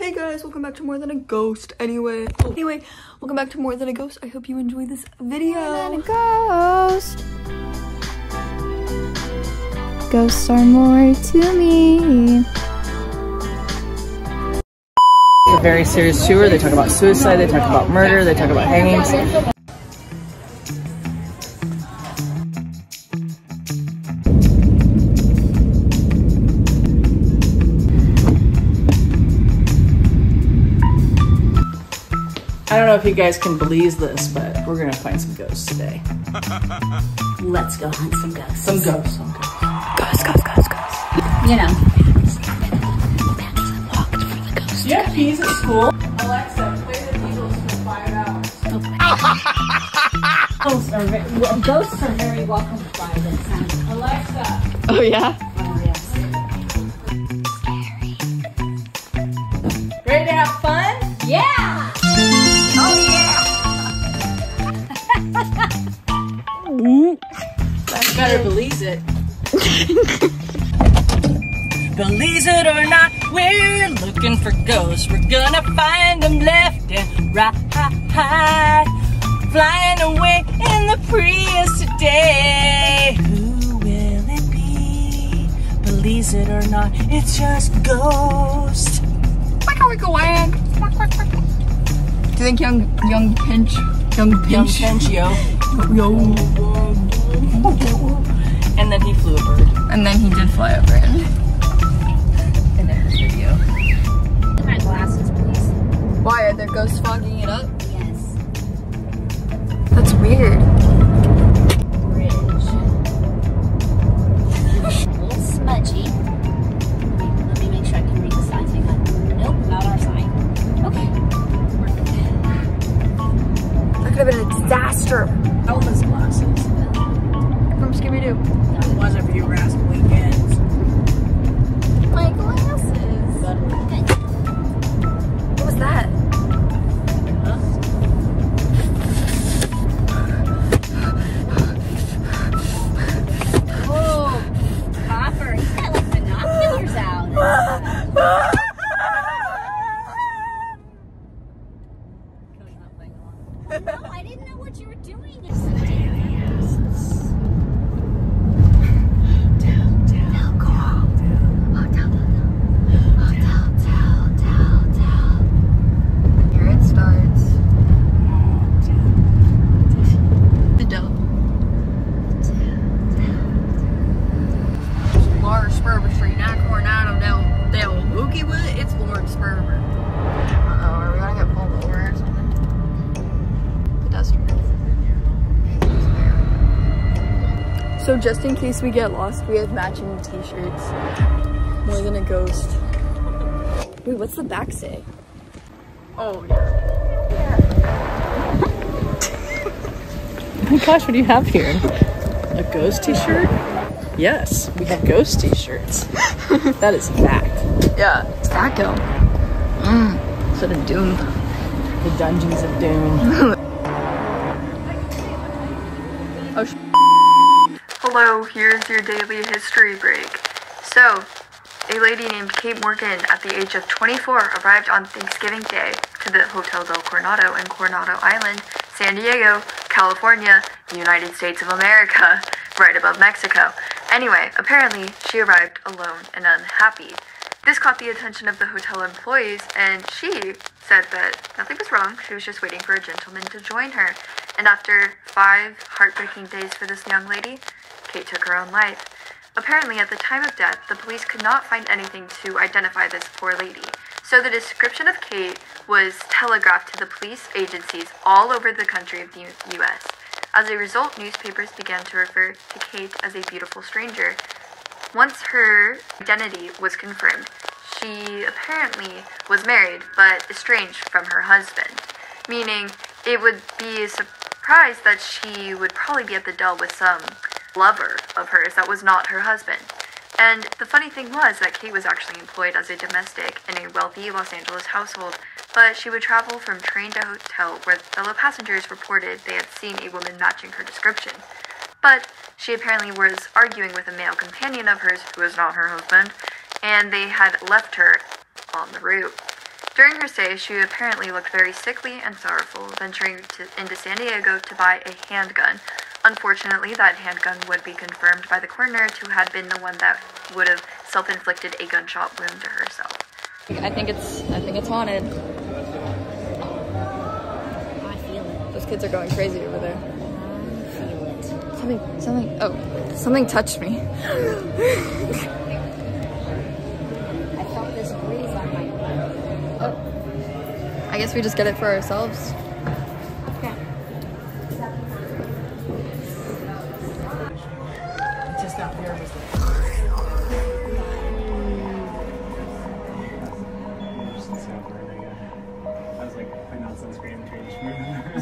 Hey guys, welcome back to More Than a Ghost. Anyway, oh, anyway, welcome back to More Than a Ghost. I hope you enjoy this video. More than a ghost. Ghosts are more to me. a very serious tour. They talk about suicide, they talk about murder, they talk about hangings. If you guys can believe this, but we're gonna find some ghosts today. Let's go hunt some ghosts. Some ghosts, some ghosts. Ghost, ghost, ghost, ghost. You know. Do you have keys at school? Alexa, play the Beatles for five hours. Ghosts are ghosts are very welcome by the sound. Alexa, Oh yeah? Believe it or not, we're looking for ghosts. We're gonna find them left and right. Flying away in the Prius today. Who will it be? Believe it or not, it's just ghost. Wicka wicka wag. Do you think young young pinch young pinch Young pinch Pinchio. yo And then he flew a bird. and then he did fly over it. Why are there ghosts fogging it up? Yes. That's weird. It's Lawrence Sperber. Uh oh, are we gonna get pulled over or something? Pedestrian. So just in case we get lost, we have matching t-shirts. More than a ghost. Wait, what's the back say? Oh yeah. Oh my gosh, what do you have here? A ghost t-shirt? Yes, we have ghost t-shirts. that is fact. Yeah, it's that go. Mmm. Instead of Doom. The Dungeons of Doom. Oh, sh- Hello, here's your daily history break. So, a lady named Kate Morgan at the age of 24 arrived on Thanksgiving Day to the Hotel del Coronado in Coronado Island, San Diego, California, United States of America, right above Mexico. Anyway, apparently she arrived alone and unhappy. This caught the attention of the hotel employees, and she said that nothing was wrong. She was just waiting for a gentleman to join her. And after five heartbreaking days for this young lady, Kate took her own life. Apparently, at the time of death, the police could not find anything to identify this poor lady. So the description of Kate was telegraphed to the police agencies all over the country of the US. As a result, newspapers began to refer to Kate as a beautiful stranger. Once her identity was confirmed, she apparently was married but estranged from her husband, meaning it would be a surprise that she would probably be at the Del with some lover of hers that was not her husband. And the funny thing was that Kate was actually employed as a domestic in a wealthy Los Angeles household, but she would travel from train to hotel where fellow passengers reported they had seen a woman matching her description. But she apparently was arguing with a male companion of hers who was not her husband, and they had left her on the route. During her stay, she apparently looked very sickly and sorrowful, venturing to, into San Diego to buy a handgun. Unfortunately, that handgun would be confirmed by the coroner, who had been the one that would have self-inflicted a gunshot wound to herself. I think it's I think it's haunted. I feel it. Those kids are going crazy over there. I feel it. Something something oh something touched me. I felt this breeze on my I guess we just get it for ourselves.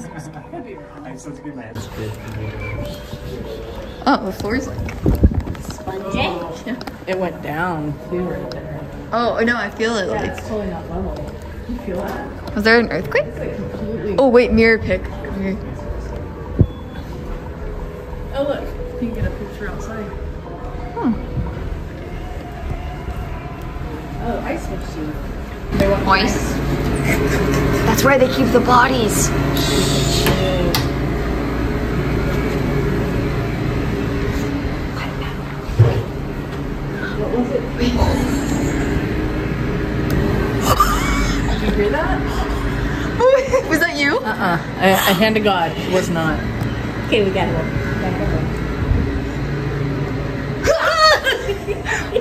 I have sunscreen in my head. Oh, the floor's like spongy. It went down too right there. Oh no, I feel it like It's totally not level. You feel that? was there an earthquake? Completely. Oh wait, mirror pick. Come here. Oh look, you can get a picture outside. Hmm. Oh, ice machine. Ice. That's where they keep the bodies. Did you hear that? was that you? Uh-uh. I, I hand to God, it was not. Okay, we gotta go.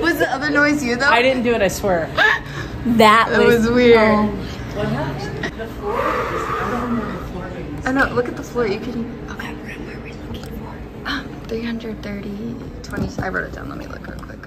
Was the other noise you though? I didn't do it, I swear. That That was weird. What happened? The floor is, I don't remember the floor being Oh no, look at the floor. You can. Okay, where are we looking for? Um, 330, 20. I wrote it down. Let me look real quick.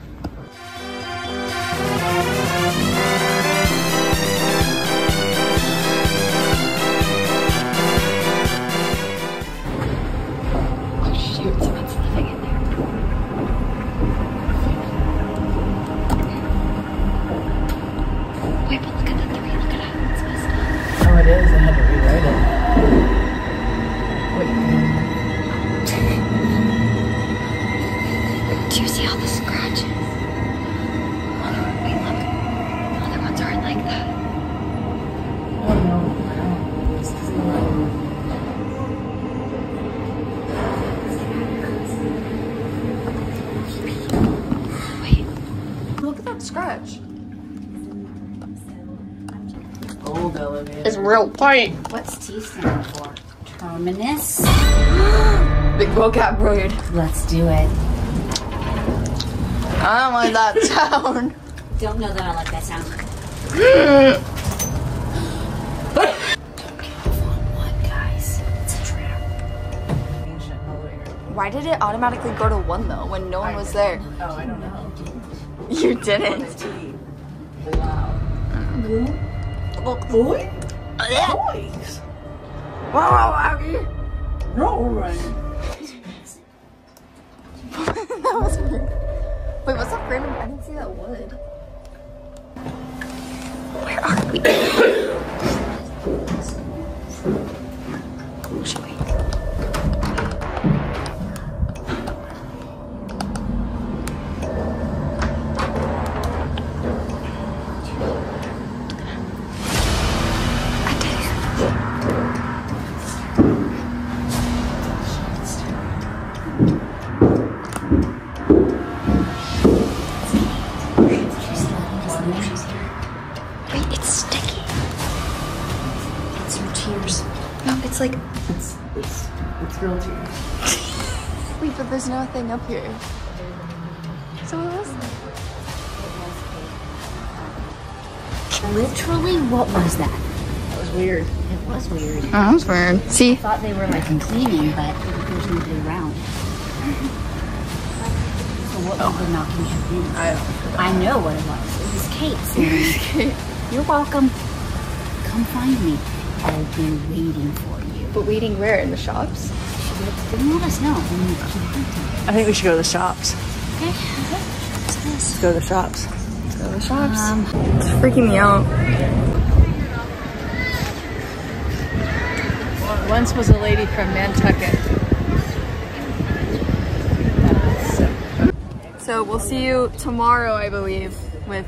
Old elevator. It's real tight. What's T stand for? Terminus. Big vocabroid. Let's do it. I don't like that sound. Don't know that I like that sound. What, guys? It's a trap. Why did it automatically go to one though when no one was there? Oh, I don't know. You didn't. Wow. Mm. Look. Boy? Boys. that No, right. was weird. Wait, what's up, random? I didn't see that wood. Where are we? Wait, but there's nothing up here. So what was that? Literally, what was that? That was weird. It was weird. Oh, that was weird. See? I thought they were like cleaning, but there's nobody around. So what was the knocking at the I I know what it was. It was Kate You're welcome. Come find me. I've been waiting for you. But waiting where? In the shops? She let us know when we keep. I think we should go to the shops. Okay. What's this? Let's go to the shops. Let's Go to the shops. Um, it's freaking me out. Once was a lady from Nantucket. So we'll see you tomorrow, I believe, with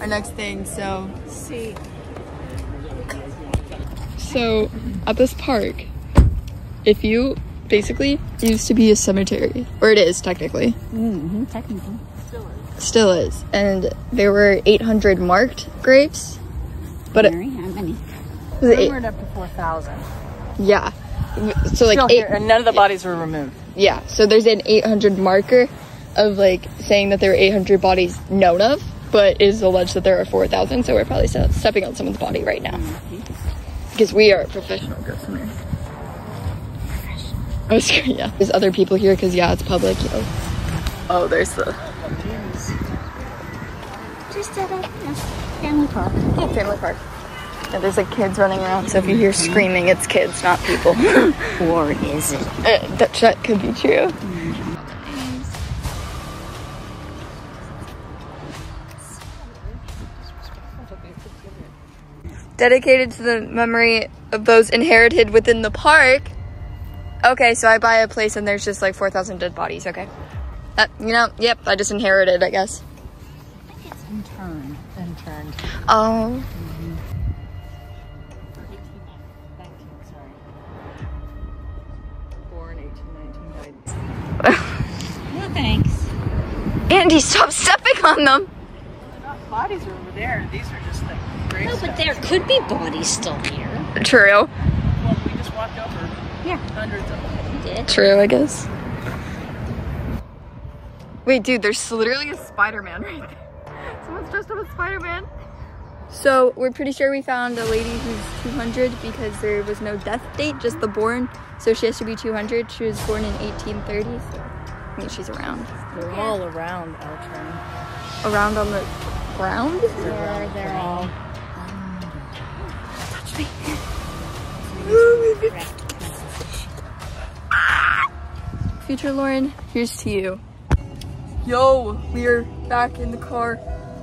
our next thing. So See. So at this park, if you basically used to be a cemetery, or it is technically, Mm-hmm, technically. still is, Still is. and there were 800 marked graves. But it, Mary, how many? was it eight, We're up to 4,000. yeah, so like Still eight, here, and none of the bodies were removed. yeah, so there's an 800 marker of like saying that there are 800 bodies known of, but it is alleged that there are 4,000. So we're probably stepping on someone's body right now because we are professional ghost hunters. Oh, sure, yeah. There's other people here because yeah, it's public. Yo. Oh, there's the Just at a family park. yeah, family park. Yeah, there's like kids running around. So if you hear screaming, it's kids, not people. Or is it? Uh, that, that could be true. Dedicated to the memory of those inherited within the park. Okay, so I buy a place and there's just like 4,000 dead bodies. Okay. That, you know, yep, I just inherited, I guess. I think It's interned. Interned. Oh. Born 1819. No thanks. Andy, stop stepping on them. Bodies are over there. These are just the grave No, but there could be bodies still here. True. Well, we just walked over Yeah, hundreds of them. we did. True, I guess. Wait, dude, there's literally a Spider-Man right there. Someone's dressed up as Spider-Man. So we're pretty sure we found a lady who's 200 because there was no death date, just the born. So she has to be 200. She was born in 1830. So I mean, she's around, They're all around Eltron. around on the ground. They're, they're all. Future Lauren, here's to you. Yo, we're back in the car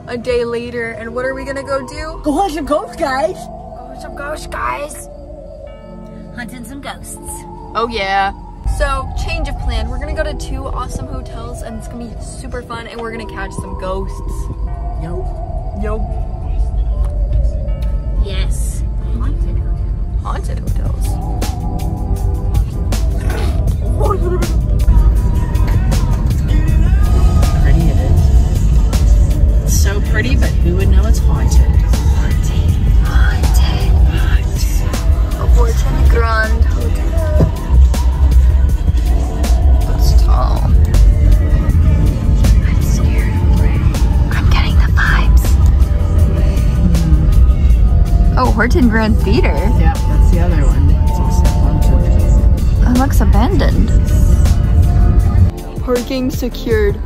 a day later, and what are we gonna go do? Go hunt some ghosts, guys. Go some ghosts, guys. Hunting some ghosts. Oh yeah. So, change of plan. We're gonna go to two awesome hotels and it's gonna be super fun and we're gonna catch some ghosts. Yo. Yo. Yes. Haunted. Haunted hotels. Grand Theater. Yeah, that's the other one. It's also haunted. It looks abandoned. Parking secured.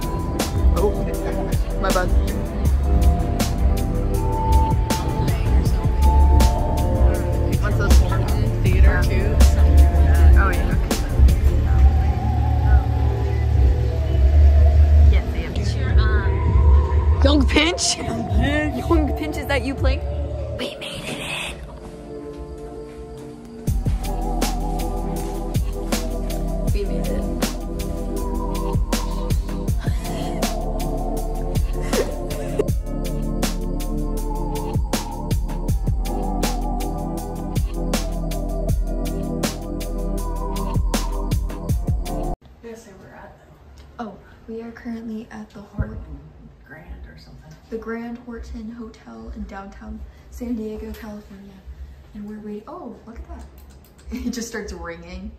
Grand Horton Hotel in downtown San Diego, California. And we're waiting. Oh, look at that. It just starts ringing.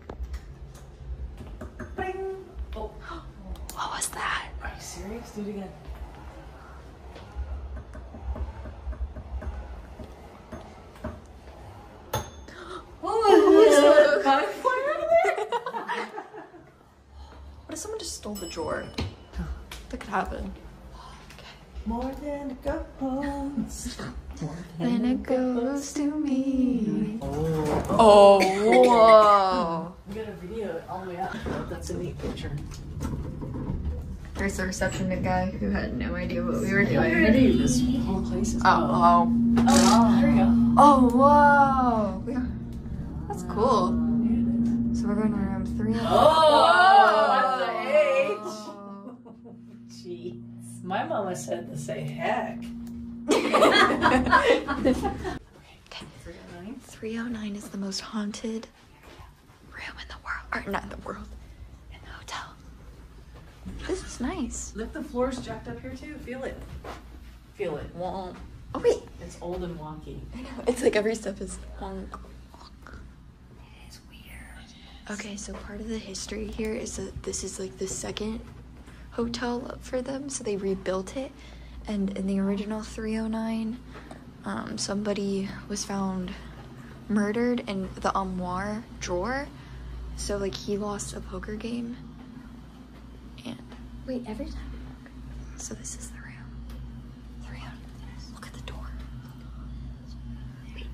Bing. Oh, What was that? are you serious? Do it again. What if someone just stole the drawer? That could happen. More than a ghost. Then it goes to me. Oh. Oh, whoa. We got a video all the way up. Oh, that's a neat picture. There's the reception guy who had no idea what we were How doing. pretty this whole place is. Oh, oh. Oh, there you go. Oh, whoa. We are- That's cool. So we're going to room three. Oh, My mama said to say heck. Three oh nine. 309 is the most haunted room in the world. Or not in the world. In the hotel. This is nice. Look, the floor's jacked up here too. Feel it. Feel it. Won't. Oh wait. It's old and wonky. I know. It's like every step is weird. Okay, so part of the history here is that this is like the second hotel for them, so they rebuilt it. And in the original 309, um, somebody was found murdered in the armoire drawer. So like he lost a poker game. And wait, every time. So this is the room. 309. Look at the door. Wait,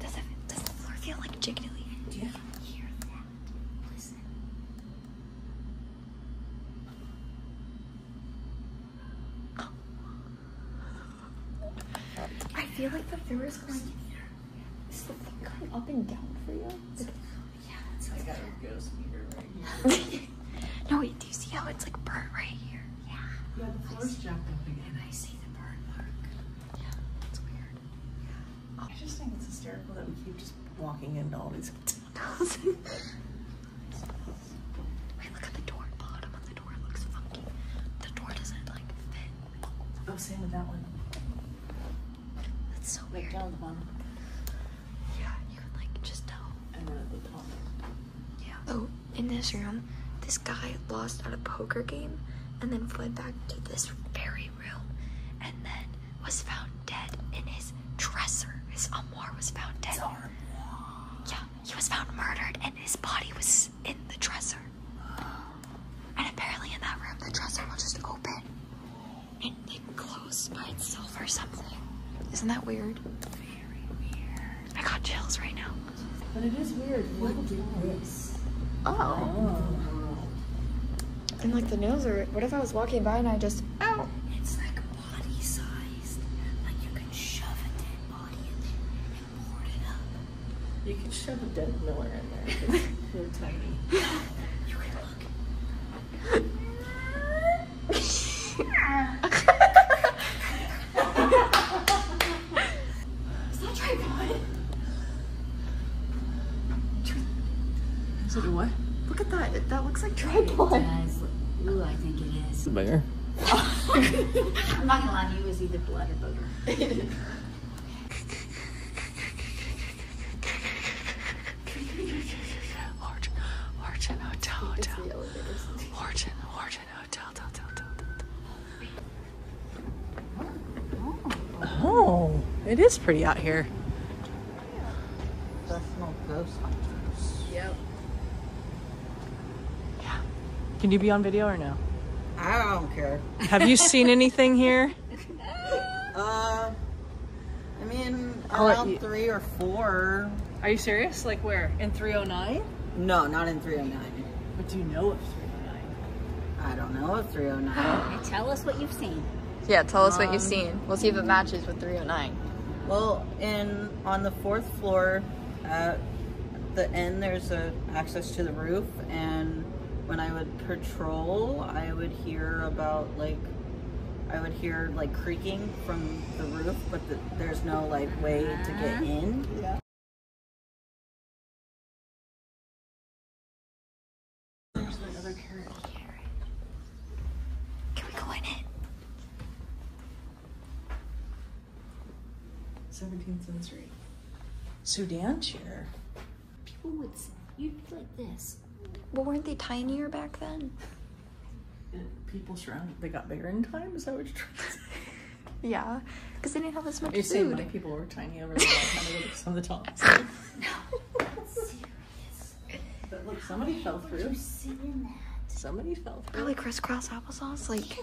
does it does the floor feel like jiggly? Do you hear that? Listen. I feel like the floor is going. Is the thing going up and down for you? I got a ghost meter right here. no, wait. Do you see how it's like burnt right here? Yeah. Yeah, the floor's jacked up again. I see the burn mark. Yeah, it's weird. I just think it's hysterical that we keep just walking into all these. wait, look at the door. Bottom of the door looks funky. The door doesn't like fit. Oh, same with that one. That's so weird. down the bottom Yeah, you can like just tell. and then at the top. Yeah. Oh, in this room, this guy lost at a poker game and then fled back to this very room and then was found dead in his dresser. His armoire was found dead. His armoire. Yeah, he was found murdered and his body was in the dresser. And apparently in that room, the dresser will just open and like close by itself or something. Isn't that weird? Very weird. I got chills right now. But it is weird. What is this? Oh. And like the nails are. What if I was walking by and I just. Ow! It's like body sized. Like you can shove a dead body in there and board it up. You can shove a dead Miller in there. 'cause They're tiny. You can look. Is that tripod? Is it a what? Look at that. That looks like tripod. Guys, ooh, I think it is. Bigger. I'm not gonna lie to you, it was either blood or booger. Origin, Origin Hotel, Hotel. Origin, Origin Hotel, Hotel, Hotel. Oh, it is pretty out here. Professional ghost hunters. Yep. Can you be on video or no? I don't care. Have you seen anything here? Uh, I mean, I'll let around you- three or four. Are you serious? Like where? In 309? No, not in 309. But do you know of 309? I don't know if 309. Okay, tell us what you've seen. Yeah, tell us what Um, you've seen. We'll see if it matches with 309. well, in on the fourth floor, at the end, there's a access to the roof, and when I would patrol, I would hear about like. I would hear like creaking from the roof, but the, there's no like way to get uh-huh. in. Yeah. There's the other carriage. Can we go in it? 17th century. sedan chair. People would, s- you'd like this. Well, weren't they tinier back then? People surrounded. They got bigger in time? Is that what you're trying to say? Yeah, because they didn't have as much You're saying food. my people were tiny over the time ago because on the top. But look, somebody fell through. Sit in that. Somebody fell through. Probably crisscross applesauce. Like,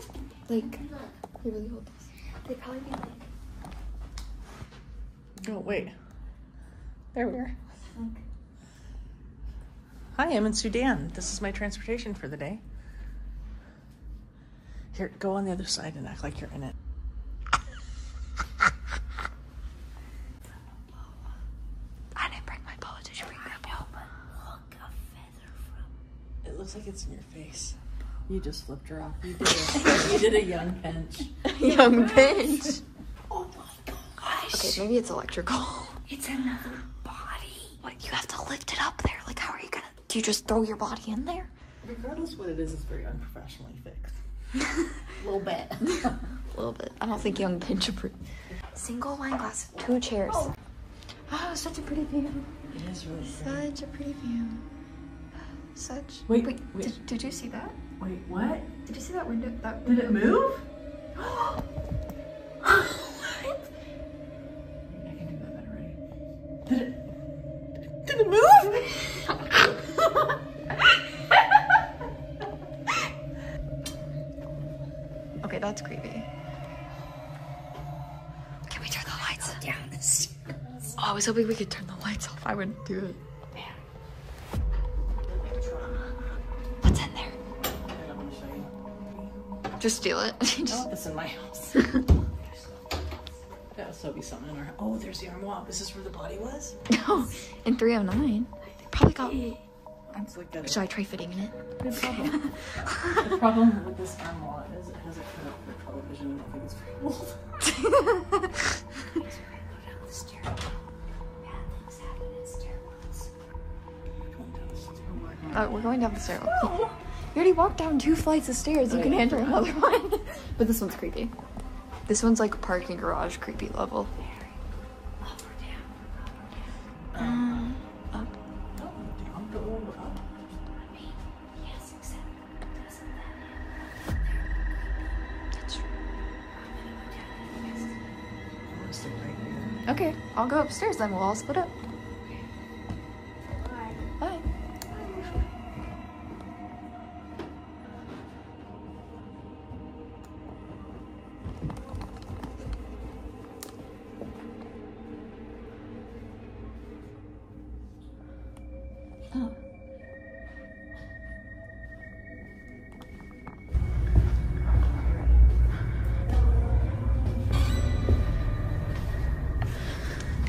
like, here, really hold this. They'd probably be like, Oh, wait. There we are. Hi, I'm in sedan. This is my transportation for the day. Here, go on the other side and act like you're in it. I didn't bring my bow. Did you bring my bow? Look, a feather from. It looks like it's in your face. You just flipped her off. You did a, you did a young pinch. Young bitch. Oh my gosh. Okay, maybe it's electrical. It's another body. What, you have to lift it up there. Like, how are you gonna? Do you just throw your body in there? Regardless what it is, it's very unprofessionally fixed. A little bit. A little bit. I don't think young pinch approve. Single wine glass, two chairs. Oh. oh, such a pretty view. It is really pretty. Such a pretty view. Such. Wait, wait. wait. Did, did you see that? Wait, what? Did you see that window? That Did it move? I hoping we could turn the lights off. I wouldn't do it. What's in there? I want to show you. Just steal it. I Just- want this in my house. That'll still be something in our. Oh, there's the armoire. This is this where the body was. no, in 309. They probably got. At. Should I try fitting in it? Problem. the problem with this armoire is it has a cut up for television. I think it's very old. Oh, we're going down the stairwell. You already walked down two flights of stairs. You can enter another one. but this one's creepy. This one's like parking garage creepy level. Up or down? Uh, up. Oh, down the old up. I mean, yes, except doesn't that That's true. Let's stick right here. Okay, I'll go upstairs then. We'll all split up.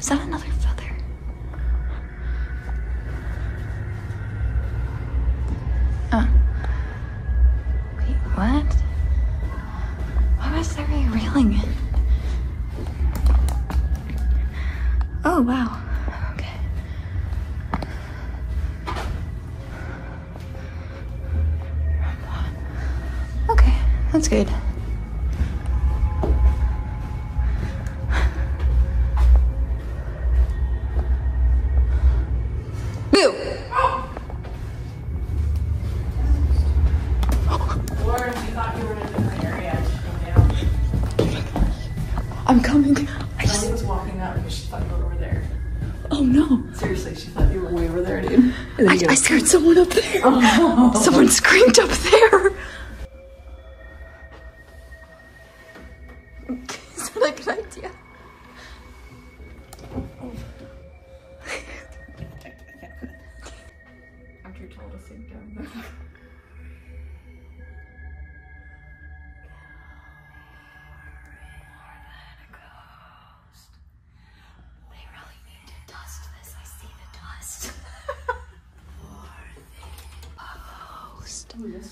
Is that another someone up there. oh, Someone screamed up there. Is that a good idea?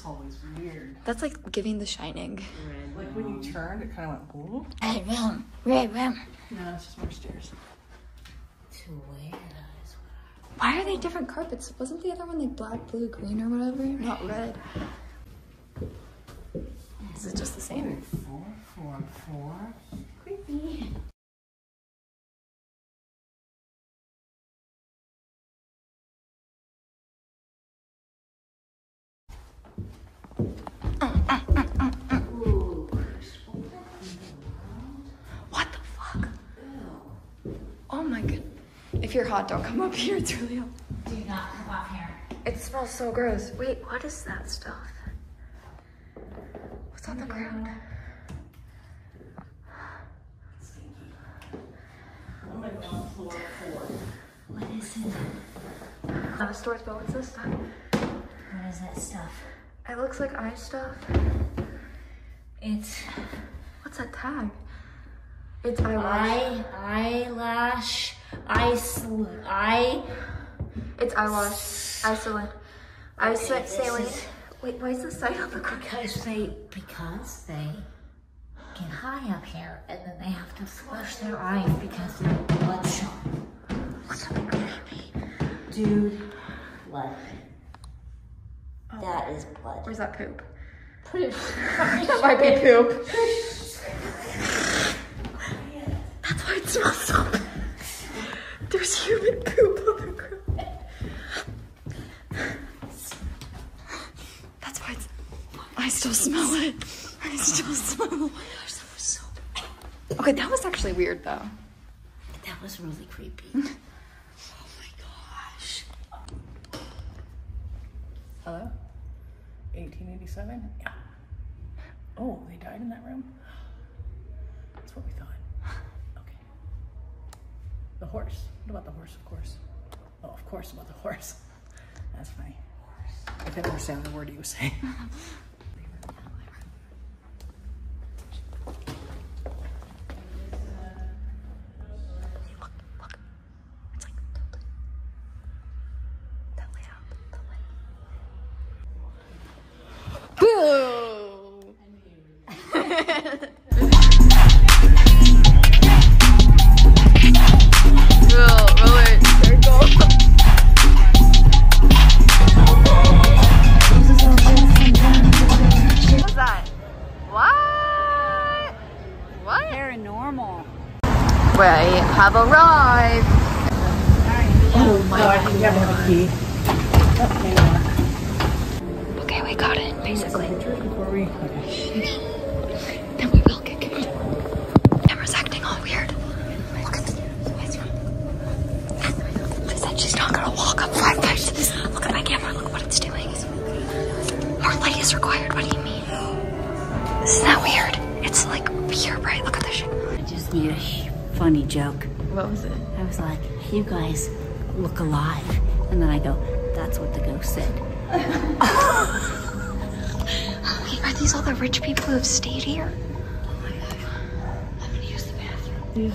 Ooh, this hallway's weird. That's like giving the shining. Like when you mm. turned, it kind of went, ooh. Red room. Red room. No, it's just more stairs. To where is Why are they different carpets? Wasn't the other one like black, blue, green, or whatever? Not red. Is it just the same? Four, four, four. creepy? What the fuck? Oh my god. You're hot, don't come up here. It's really hot. Do not come up here. It smells so gross. Wait, what is that stuff? What's on the ground? I'm like on floor four. What is it? Not a stores, but what's this stuff? What is that stuff? It looks like eye stuff. It's What's that tag? It's eyelash. eye, eyelash, I, I. It's eyelash. Isolate. I was okay, saline. Is... Wait, why is the sign on the ground? Because they, because they get high up here and then they have to flush their eyes because they're bloodshot. What's up with Dude, blood. Oh. That is blood. Where's that poop? Poop. that might be poop. That's why it smells there's human poop on the ground. That's why it's. I still smell it. I still smell. Oh my gosh, that was so. Okay, that was actually weird though. That was really creepy. oh my gosh. Hello. 1887. Yeah. Oh, they died in that room. The horse. What about the horse, of course? Oh, of course about the horse. That's funny. Horse. I can't understand the word he was saying. Boo! That's what the ghost said. Wait, are these all the rich people who have stayed here? I'm gonna use the bathroom.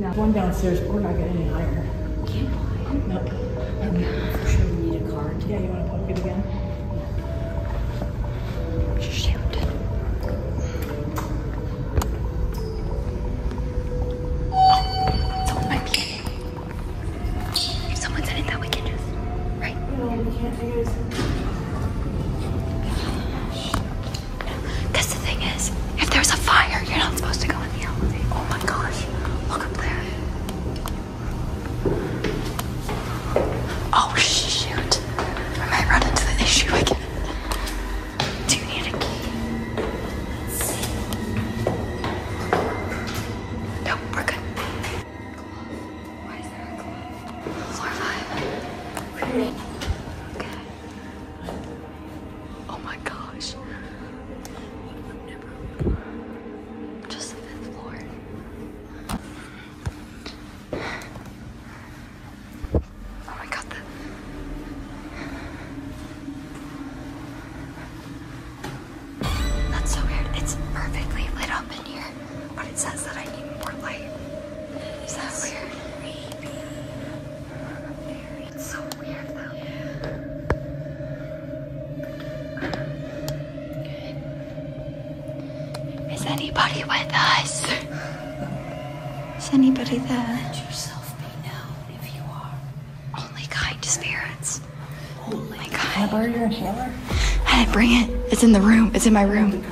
No, one downstairs, but we're not getting any higher. Can't buy. Nope. Oh okay. I'm sure we need a card. Yeah, you want to put me. It's in my room.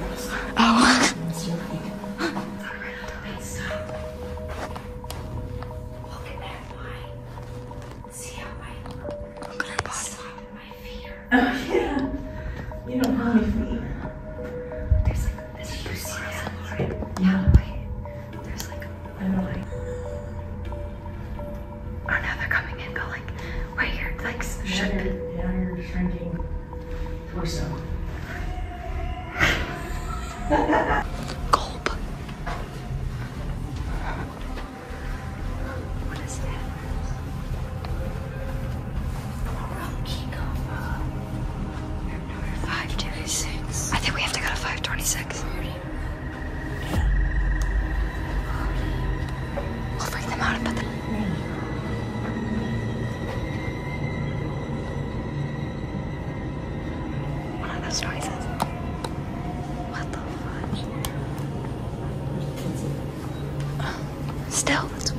still.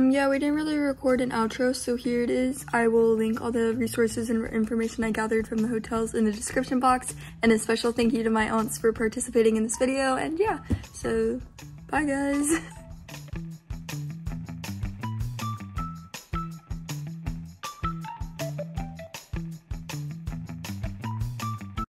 Um, yeah, we didn't really record an outro, so here it is. I will link all the resources and information I gathered from the hotels in the description box, and a special thank you to my aunts for participating in this video, and yeah, so bye guys.